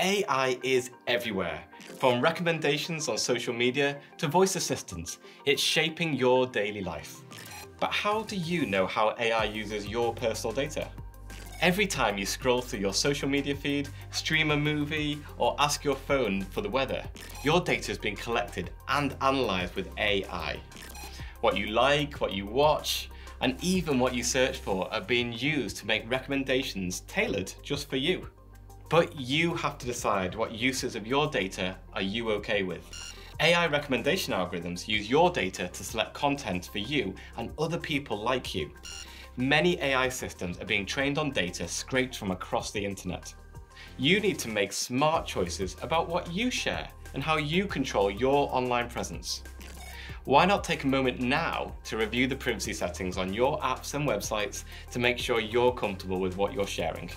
AI is everywhere, from recommendations on social media to voice assistants. It's shaping your daily life. But how do you know how AI uses your personal data? Every time you scroll through your social media feed, stream a movie, or ask your phone for the weather, your data is being collected and analysed with AI. What you like, what you watch, and even what you search for are being used to make recommendations tailored just for you. But you have to decide what uses of your data are you okay with. AI recommendation algorithms use your data to select content for you and other people like you. Many AI systems are being trained on data scraped from across the internet. You need to make smart choices about what you share and how you control your online presence. Why not take a moment now to review the privacy settings on your apps and websites to make sure you're comfortable with what you're sharing?